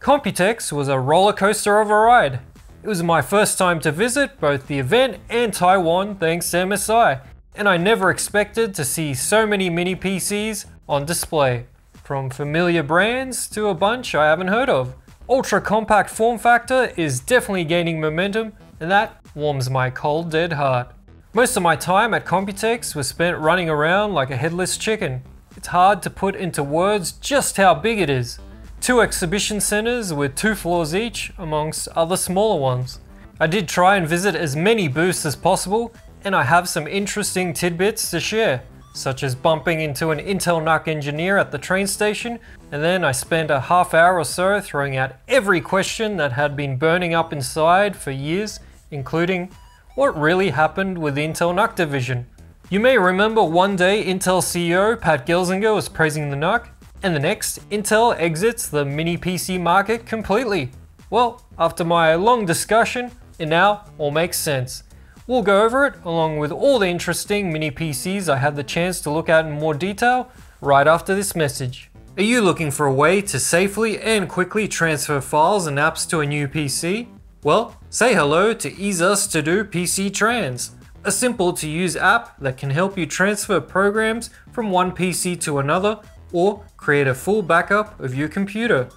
Computex was a roller coaster of a ride. It was my first time to visit both the event and Taiwan thanks to MSI, and I never expected to see so many mini PCs on display, from familiar brands to a bunch I haven't heard of. Ultra compact form factor is definitely gaining momentum, and that warms my cold dead heart. Most of my time at Computex was spent running around like a headless chicken. It's hard to put into words just how big it is two exhibition centres with two floors each, amongst other smaller ones. I did try and visit as many booths as possible, and I have some interesting tidbits to share, such as bumping into an Intel NUC engineer at the train station, and then I spent a half hour or so throwing out every question that had been burning up inside for years, including what really happened with the Intel NUC division. You may remember one day Intel CEO Pat Gelsinger was praising the NUC, and the next, Intel exits the mini PC market completely. Well, after my long discussion, it now all makes sense. We'll go over it along with all the interesting mini PCs I had the chance to look at in more detail right after this message. Are you looking for a way to safely and quickly transfer files and apps to a new PC? Well, say hello to EaseUS Todo PC Trans, a simple to use app that can help you transfer programs from one PC to another or create a full backup of your computer.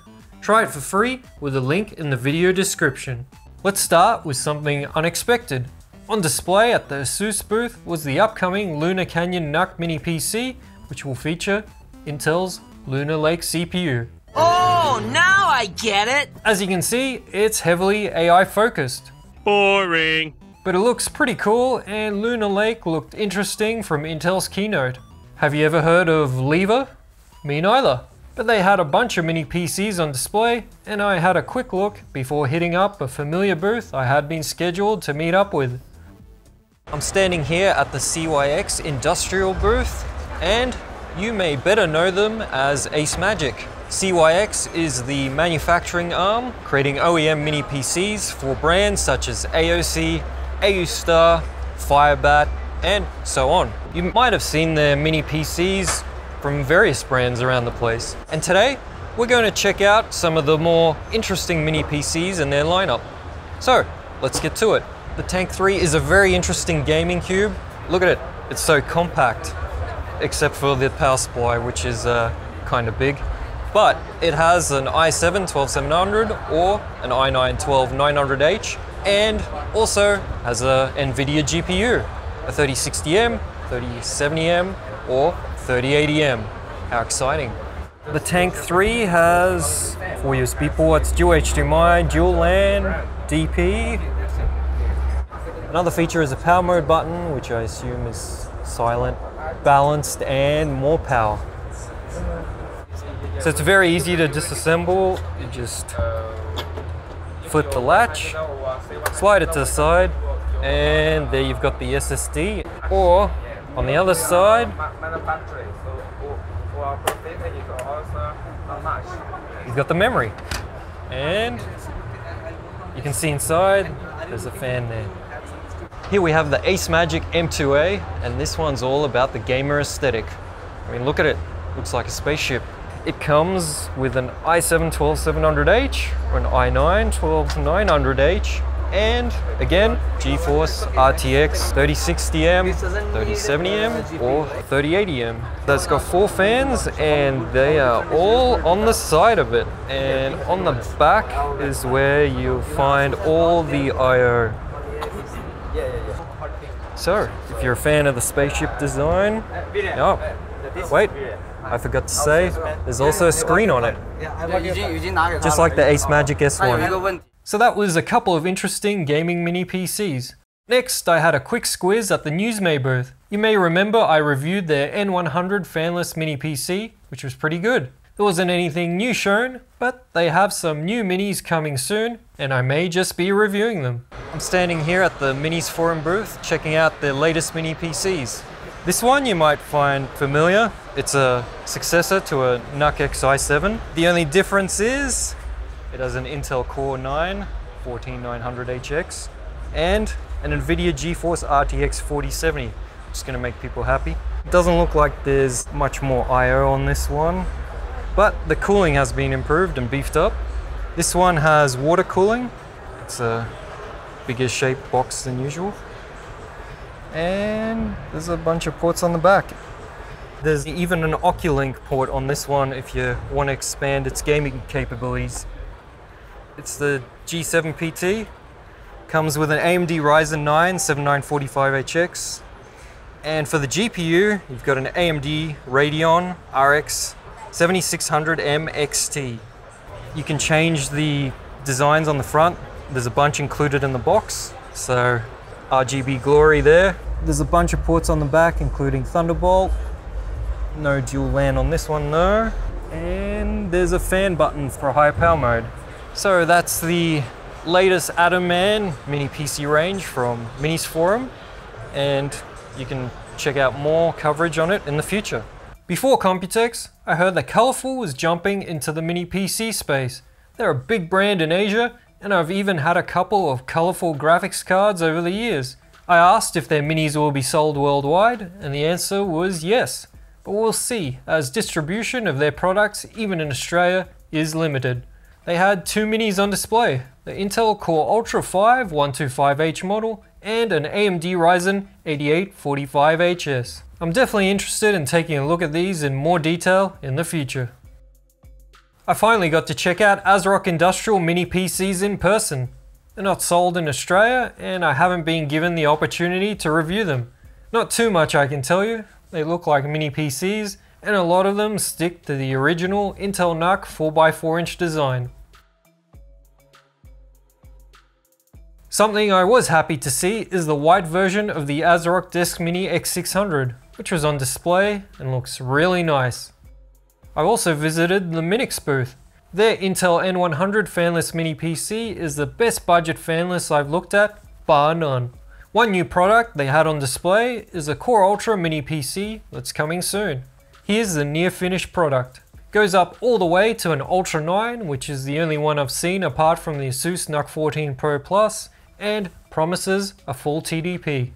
Try it for free with a link in the video description. Let's start with something unexpected. On display at the ASUS booth was the upcoming Lunar Canyon NUC Mini PC, which will feature Intel's Lunar Lake CPU. Oh, now I get it! As you can see, it's heavily AI focused. Boring. But it looks pretty cool and Lunar Lake looked interesting from Intel's keynote. Have you ever heard of Liva? Me neither. But they had a bunch of mini PCs on display, and I had a quick look before hitting up a familiar booth I had been scheduled to meet up with. I'm standing here at the CYX industrial booth, and you may better know them as Ace Magic. CYX is the manufacturing arm creating OEM mini PCs for brands such as AOC, AUSTAR, Firebat, and so on. You might have seen their mini PCs from various brands around the place. And today, we're going to check out some of the more interesting mini PCs in their lineup. So, let's get to it. The Tank 3 is a very interesting gaming cube. Look at it, it's so compact, except for the power supply, which is uh, kind of big. But it has an i7 12700 or an i9 12900H, and also has a NVIDIA GPU, a 3060M, 3070M, or 3080M. How exciting. The Tank 3 has four USB ports, dual HDMI, dual LAN, DP. Another feature is a power mode button, which I assume is silent, balanced, and more power. So it's very easy to disassemble. You just flip the latch, slide it to the side, and there you've got the SSD. Or on the other side, he's got the memory. And you can see inside, there's a fan there. Here we have the Ace Magic M2A, and this one's all about the gamer aesthetic. I mean, look at it, looks like a spaceship. It comes with an i7 12700H or an i9 12900H and again GeForce RTX 3060M, 3070M or 3080M. That's got four fans and they are all on the side of it and on the back is where you'll find all the I.O. So, if you're a fan of the spaceship design, oh, wait, I forgot to say, there's also a screen on it, just like the Ace Magic S1. So that was a couple of interesting gaming mini PCs. Next, I had a quick squiz at the Newsmay booth. You may remember I reviewed their N100 fanless mini PC, which was pretty good. There wasn't anything new shown, but they have some new minis coming soon, and I may just be reviewing them. I'm standing here at the Minisforum booth, checking out their latest mini PCs. This one you might find familiar. It's a successor to a NUC Xi7. The only difference is it has an Intel Core 9 14900HX and an NVIDIA GeForce RTX 4070. Just gonna make people happy. It doesn't look like there's much more I.O. on this one, but the cooling has been improved and beefed up. This one has water cooling. It's a bigger shaped box than usual. And there's a bunch of ports on the back. There's even an Oculink port on this one if you want to expand its gaming capabilities. It's the G7 PT. Comes with an AMD Ryzen 9 7945HX. And for the GPU, you've got an AMD Radeon RX 7600M XT. You can change the designs on the front. There's a bunch included in the box. So RGB glory there. There's a bunch of ports on the back, including Thunderbolt. No dual LAN on this one, though. And there's a fan button for high power mode. So that's the latest Atom Man mini PC range from Minisforum. And you can check out more coverage on it in the future. Before Computex, I heard that Colorful was jumping into the mini PC space. They're a big brand in Asia, and I've even had a couple of colorful graphics cards over the years. I asked if their minis will be sold worldwide, and the answer was yes. But we'll see, as distribution of their products, even in Australia, is limited. They had two minis on display, the Intel Core Ultra 5 125H model and an AMD Ryzen 8845HS. I'm definitely interested in taking a look at these in more detail in the future. I finally got to check out ASRock Industrial mini PCs in person. They're not sold in Australia and I haven't been given the opportunity to review them. Not too much I can tell you, they look like mini PCs and a lot of them stick to the original Intel NUC 4x4 inch design. Something I was happy to see is the white version of the ASRock DeskMini X600, which was on display and looks really nice. I also visited the Minix booth. Their Intel N100 fanless mini PC is the best budget fanless I've looked at, bar none. One new product they had on display is a Core Ultra mini PC that's coming soon. Here's the near finished product. Goes up all the way to an Ultra 9, which is the only one I've seen apart from the Asus NUC 14 Pro Plus, and promises a full TDP.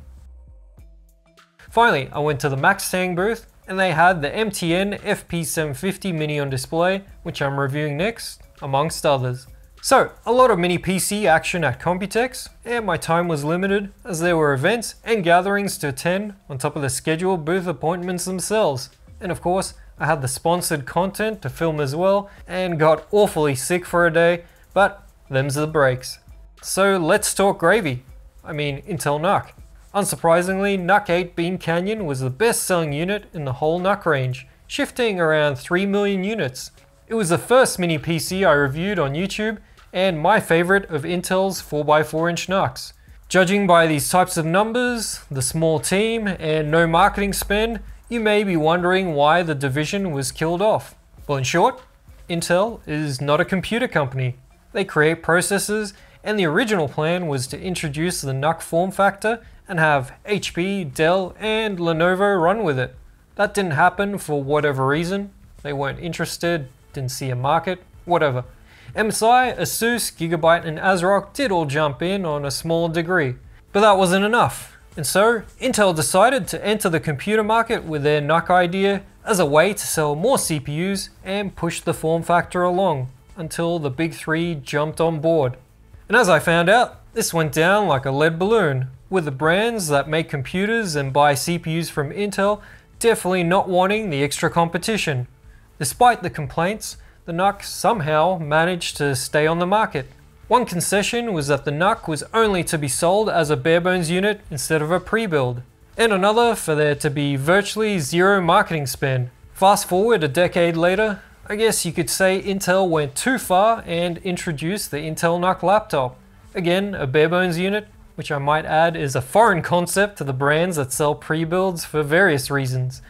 Finally, I went to the Maxtang booth and they had the MTN FP750 Mini on display, which I'm reviewing next, amongst others. So, a lot of mini PC action at Computex, and my time was limited as there were events and gatherings to attend on top of the scheduled booth appointments themselves. And of course, I had the sponsored content to film as well, and got awfully sick for a day, but them's the breaks. So let's talk gravy. I mean, Intel NUC. Unsurprisingly, NUC 8 Bean Canyon was the best selling unit in the whole NUC range, shifting around 3 million units. It was the first mini PC I reviewed on YouTube and my favorite of Intel's 4x4 inch NUCs. Judging by these types of numbers, the small team, and no marketing spend, you may be wondering why the division was killed off. Well, in short, Intel is not a computer company. They create processors and the original plan was to introduce the NUC form factor and have HP, Dell, and Lenovo run with it. That didn't happen for whatever reason. They weren't interested, didn't see a market, whatever. MSI, Asus, Gigabyte, and ASRock did all jump in on a small degree. But that wasn't enough. And so, Intel decided to enter the computer market with their NUC idea as a way to sell more CPUs and push the form factor along until the big three jumped on board. And as I found out, this went down like a lead balloon, with the brands that make computers and buy CPUs from Intel definitely not wanting the extra competition. Despite the complaints, the NUC somehow managed to stay on the market. One concession was that the NUC was only to be sold as a barebones unit instead of a pre-build, and another for there to be virtually zero marketing spend. Fast forward a decade later, I guess you could say Intel went too far and introduced the Intel NUC laptop. Again, a barebones unit, which I might add is a foreign concept to the brands that sell pre-builds for various reasons.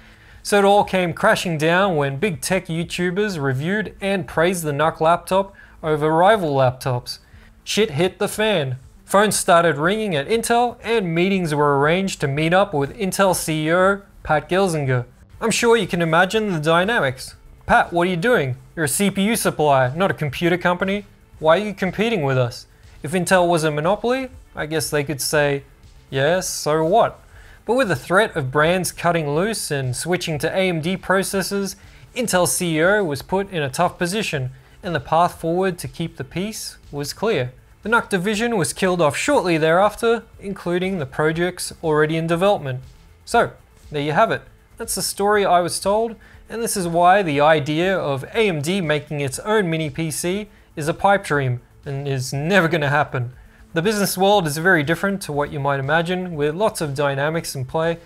So it all came crashing down when big tech YouTubers reviewed and praised the NUC laptop over rival laptops. Shit hit the fan. Phones started ringing at Intel and meetings were arranged to meet up with Intel CEO Pat Gelsinger. I'm sure you can imagine the dynamics. Pat, what are you doing? You're a CPU supplier, not a computer company. Why are you competing with us? If Intel was a monopoly, I guess they could say, yes, so what? But with the threat of brands cutting loose and switching to AMD processors, Intel CEO was put in a tough position and the path forward to keep the peace was clear. The NUC division was killed off shortly thereafter, including the projects already in development. So, there you have it. That's the story I was told, and this is why the idea of AMD making its own mini PC is a pipe dream and is never going to happen. The business world is very different to what you might imagine, with lots of dynamics in play,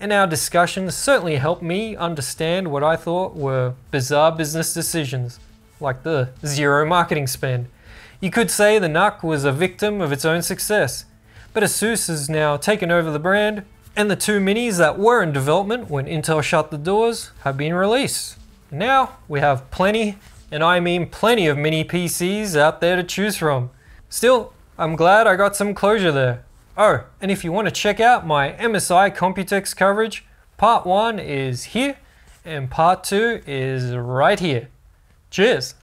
and our discussions certainly helped me understand what I thought were bizarre business decisions, like the zero marketing spend. You could say the NUC was a victim of its own success, but Asus has now taken over the brand, and the two minis that were in development when Intel shut the doors have been released. Now we have plenty, and I mean plenty of mini PCs out there to choose from. Still, I'm glad I got some closure there. Oh, and if you want to check out my MSI Computex coverage, part 1 is here and part 2 is right here. Cheers!